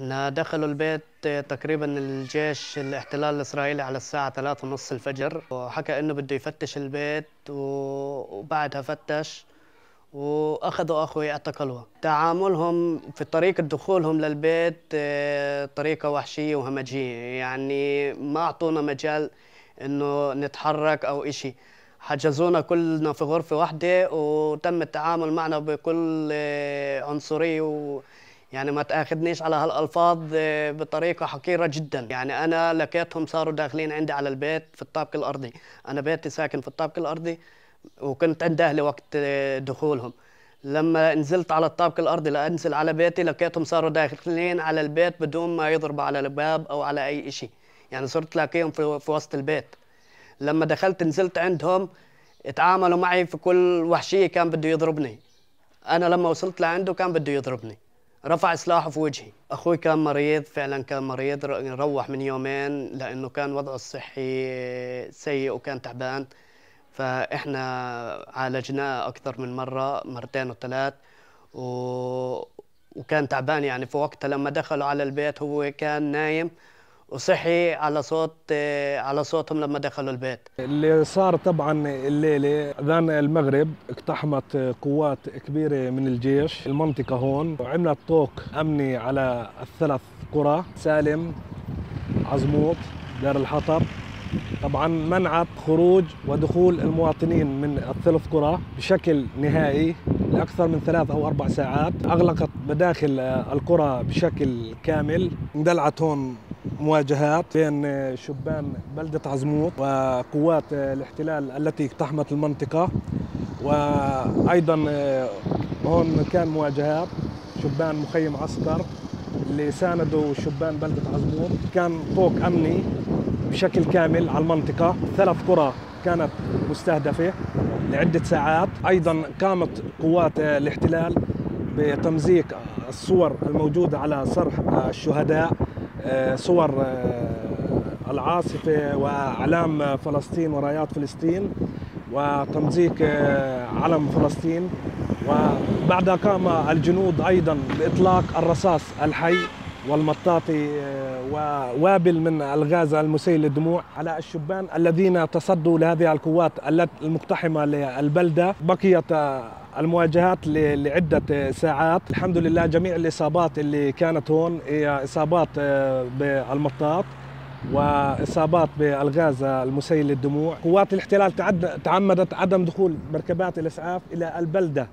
إحنا دخلوا البيت تقريبا الجيش الاحتلال الإسرائيلي على الساعة ثلاثة ونص الفجر وحكى إنه بده يفتش البيت وبعدها فتش وأخذوا أخوي اعتقلوه. تعاملهم في طريقة دخولهم للبيت آه، طريقة وحشية وهمجية. يعني ما أعطونا مجال إنه نتحرك أو إشي. حجزونا كلنا في غرفة واحدة وتم التعامل معنا بكل آه، عنصرية و يعني ما تأخذنيش على هالألفاظ آه، بطريقة حقيرة جدا. يعني أنا لقيتهم صاروا داخلين عندي على البيت في الطابق الأرضي. أنا بيتي ساكن في الطابق الأرضي وكنت عند أهلي وقت آه، دخولهم. لما نزلت على الطابق الأرضي لأنزل على بيتي لقيتهم صاروا داخلين على البيت بدون ما يضربوا على الباب أو على أي شيء يعني صرت لاقيهم في, في وسط البيت. لما دخلت نزلت عندهم اتعاملوا معي في كل وحشية كان بده يضربني. أنا لما وصلت لعنده كان بده يضربني. رفع سلاحه في وجهي. أخوي كان مريض فعلا كان مريض روح من يومين لأنه كان وضعه الصحي سيء وكان تعبان. فإحنا عالجناه أكثر من مرة مرتين وثلاث و... وكان تعبان يعني في وقتها. لما دخلوا على البيت هو كان نايم وصحي على صوت على صوتهم لما دخلوا البيت. اللي صار طبعا الليلة أذان المغرب اقتحمت قوات كبيرة من الجيش. المنطقة هون وعملت طوق أمني على الثلاث قرى. سالم عزموط دار الحطب. طبعا منعت خروج ودخول المواطنين من الثلاث قرى بشكل نهائي لأكثر من ثلاث أو أربع ساعات. أغلقت مداخل القرى بشكل كامل. اندلعت هون مواجهات بين شبان بلدة عزموط وقوات الاحتلال التي اقتحمت المنطقة وأيضا هون كان مواجهات شبان مخيم عسكر اللي ساندوا شبان بلدة عزموط. كان طوق أمني بشكل كامل على المنطقة. ثلاث قرى كانت مستهدفة لعدة ساعات. أيضا قامت قوات الاحتلال بتمزيق الصور الموجودة على صرح الشهداء. آه، صور آه، العاصفة وأعلام فلسطين ورايات فلسطين وتمزيق آه، علم فلسطين. وبعدها قام الجنود أيضا بإطلاق الرصاص الحي. والمطاطي ووابل من الغاز المسيل للدموع على الشبان الذين تصدوا لهذه القوات المقتحمة للبلدة. بقيت المواجهات لعدة ساعات. الحمد لله جميع الإصابات اللي كانت هون هي إصابات آه، بالمطاط وإصابات بالغاز المسيل للدموع. قوات الاحتلال تعمدت عدم دخول مركبات الإسعاف إلى البلدة.